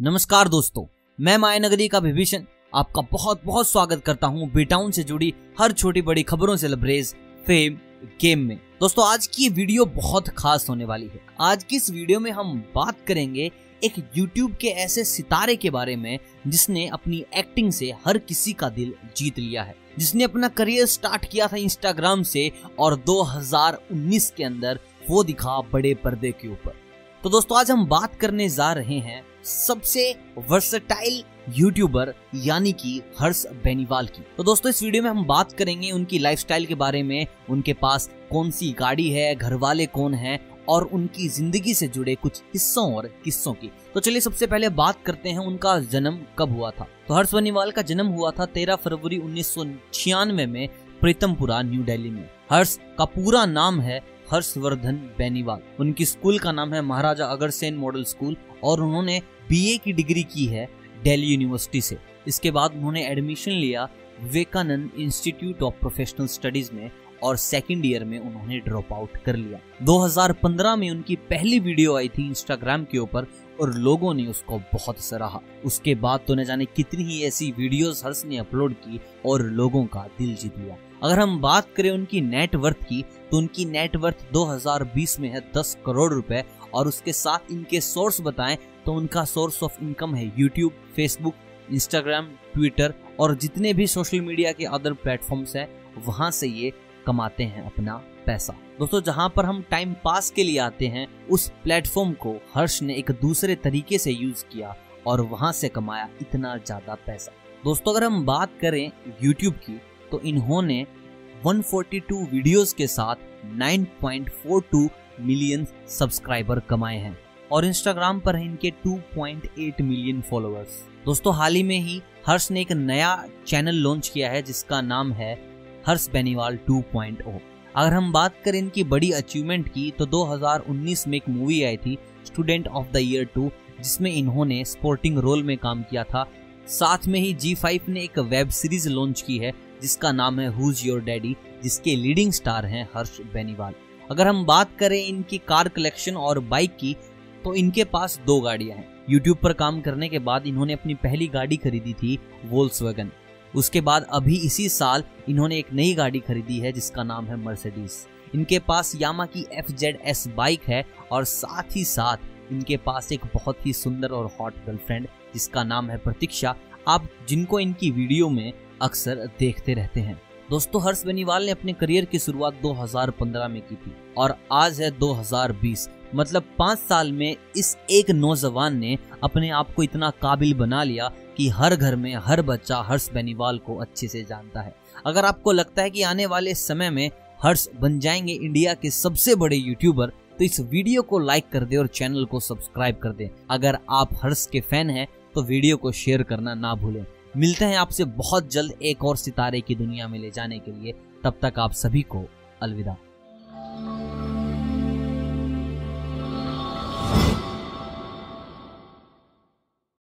नमस्कार दोस्तों, मैं मायानगरी का विभीषण आपका बहुत बहुत स्वागत करता हूँ बेटाउन से जुड़ी हर छोटी बड़ी खबरों से लबरेज फेम गेम में। दोस्तों, आज की वीडियो बहुत खास होने वाली है। आज की इस वीडियो में हम बात करेंगे एक YouTube के ऐसे सितारे के बारे में जिसने अपनी एक्टिंग से हर किसी का दिल जीत लिया है। जिसने अपना करियर स्टार्ट किया था इंस्टाग्राम से और 2019 के अंदर वो दिखा बड़े पर्दे के ऊपर। तो दोस्तों, आज हम बात करने जा रहे हैं सबसे वर्सटाइल यूट्यूबर यानी कि हर्ष बेनीवाल की। तो दोस्तों, इस वीडियो में हम बात करेंगे उनकी लाइफस्टाइल के बारे में, उनके पास कौन सी गाड़ी है घर वाले कौन हैं, और उनकी ज़िंदगी से जुड़े कुछ हिस्सों और किस्सों की। तो चलिए, सबसे पहले बात करते हैं उनका जन्म कब हुआ था। तो हर्ष बेनीवाल का जन्म हुआ था तेरह फरवरी उन्नीस सौ छियानवे में प्रीतमपुरा, न्यू दिल्ली में। हर्ष का पूरा नाम है हर्षवर्धन बेनीवाल। उनकी स्कूल का नाम है महाराजा अगरसेन मॉडल स्कूल और उन्होंने बीए की डिग्री की है दिल्ली यूनिवर्सिटी से। इसके बाद उन्होंने एडमिशन लिया Vivekananda institute of professional studies में और सेकेंड ईयर में उन्होंने ड्रॉप आउट कर लिया। 2015 में उनकी पहली वीडियो आई थी इंस्टाग्राम के ऊपर और लोगों ने उसको बहुत सराहा। उसके बाद तो न जाने कितनी ही ऐसी वीडियोस हर्ष ने अपलोड की और लोगों का दिल जीत लिया। अगर हम बात करें उनकी नेटवर्थ की तो उनकी नेटवर्थ 2020 में है 10 करोड़ रुपए और उसके साथ इनके सोर्स बताएँ तो उनका सोर्स ऑफ़ इनकम है यूट्यूब फेसबुक इंस्टाग्राम ट्विटर और जितने भी सोशल मीडिया के अदर प्लेटफॉर्म्स हैं, वहाँ से ये कमाते हैं अपना पैसा। दोस्तों, जहाँ पर हम टाइम पास के लिए आते हैं, उस प्लेटफॉर्म को हर्ष ने एक दूसरे तरीके से यूज़ किया और वहाँ से कमाया इतना ज़्यादा पैसा। दोस्तों, अगर हम बात करें यूट्यूब की तो इन्होंने 142 वीडियोस के साथ 9.42 मिलियन सब्सक्राइबर कमाए हैं और इंस्टाग्राम पर है इनके 2.8 मिलियन फॉलोअर्स दोस्तों, हाल ही में ही हर्ष ने एक नया चैनल लॉन्च किया है, जिसका नाम है हर्ष बेनीवाल 2.0 अगर हम बात करें इनकी बड़ी अचीवमेंट की तो 2019 में एक मूवी आई थी student of the year two जिसमें इन्होंने स्पोर्टिंग रोल में काम किया था। साथ में ही जी5 ने एक वेब सीरीज़ लॉन्च की है, जिसका नाम है हुज योर डैडी जिसके लीडिंग स्टार हैं हर्ष बेनीवाल। अगर हम बात करें इनकी कार कलेक्शन और बाइक की तो इनके पास दो गाड़ियाँ हैं। यूट्यूब पर काम करने के बाद इन्होंने अपनी पहली गाड़ी खरीदी थी वोल्स उसके बाद अभी इसी साल इन्होंने एक नई गाड़ी खरीदी है, जिसका नाम है मर्सिडीज इनके पास यामा की एफ़ जेड एस बाइक है और साथ ही साथ इनके पास एक बहुत ही सुंदर और हॉट गर्लफ्रेंड जिसका नाम है प्रतीक्षा। आप जिनको इनकी वीडियो में अक्सर देखते रहते हैं। दोस्तों, हर्ष बेनीवाल ने अपने करियर की शुरुआत 2015 में की थी और आज है 2020 मतलब पाँच साल में इस एक नौजवान ने अपने आप को इतना काबिल बना लिया कि हर घर में हर बच्चा हर्ष बेनीवाल को अच्छे से जानता है। अगर आपको लगता है कि आने वाले समय में हर्ष बन जाएँगे इंडिया के सबसे बड़े यूट्यूबर तो इस वीडियो को लाइक कर दे और चैनल को सब्सक्राइब कर दे। अगर आप हर्ष के फ़ैन हैं तो वीडियो को शेयर करना ना भूलें। मिलते हैं आपसे बहुत जल्द एक और सितारे की दुनिया में ले जाने के लिए। तब तक आप सभी को अलविदा।